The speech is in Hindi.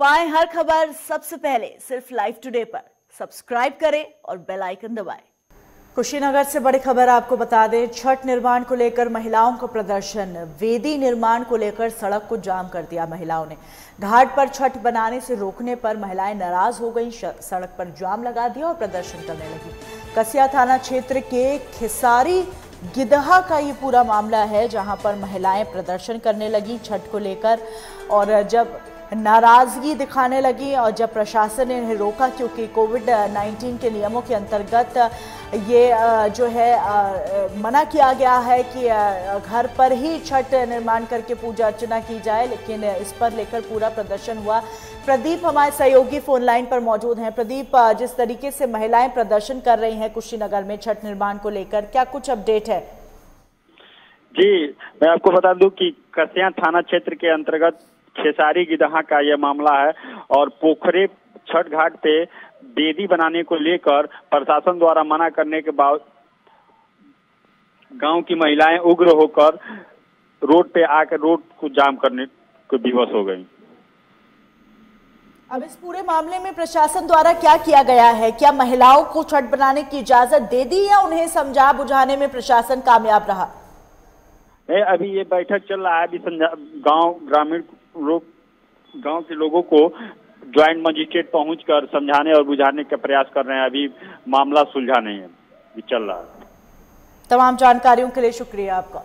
पाए हर खबर सबसे पहले सिर्फ़ लाइव टुडे पर। सब्सक्राइब करें और बेल आइकन दबाएँ। कुशीनगर से बड़ी खबर आपको बता दें, छठ निर्माण को लेकर महिलाओं का प्रदर्शन। वेदी निर्माण को लेकर सड़क को जाम कर दिया महिलाओं ने। घाट पर छठ बनाने से रोकने पर महिलाएँ नाराज़ हो गई सड़क पर जाम लगा दिया और प्रदर्शन करने लगी। कसिया थाना क्षेत्र के खिसारी गिदहा का ये पूरा मामला है, जहाँ पर महिलाएँ प्रदर्शन करने लगी छठ को लेकर। और जब नाराज़गी दिखाने लगी और जब प्रशासन ने इन्हें रोका क्योंकि कोविड 19 के नियमों के अंतर्गत ये जो है मना किया गया है कि घर पर ही छठ निर्माण करके पूजा अर्चना की जाए, लेकिन इस पर लेकर पूरा प्रदर्शन हुआ। प्रदीप हमारे सहयोगी फ़ोन लाइन पर मौजूद हैं। प्रदीप जिस तरीके से महिलाएँ प्रदर्शन कर रही हैं कुशीनगर में छठ निर्माण को लेकर, क्या कुछ अपडेट है? जी, मैं आपको बता दूँ कि कसिया थाना क्षेत्र के अंतर्गत खेसारी गिदहा का यह मामला है और पोखरे छठ घाट पे बेदी बनाने को लेकर प्रशासन द्वारा मना करने के बाद गाँव की महिलाएँ उग्र होकर रोड पे आकर रोड को जाम करने को विवश हो गई। अब इस पूरे मामले में प्रशासन द्वारा क्या किया गया है? क्या महिलाओं को छठ बनाने की इजाज़त दे दी या उन्हें समझा बुझाने में प्रशासन कामयाब रहा? नहीं अभी ये बैठक चल रहा है। अभी गाँव ग्रामीण लोग गाँव के लोगों को ज्वाइंट मजिस्ट्रेट पहुंचकर समझाने और बुझाने का प्रयास कर रहे हैं। अभी मामला सुलझा नहीं है। चल रहा है। तमाम जानकारियों के लिए शुक्रिया आपका।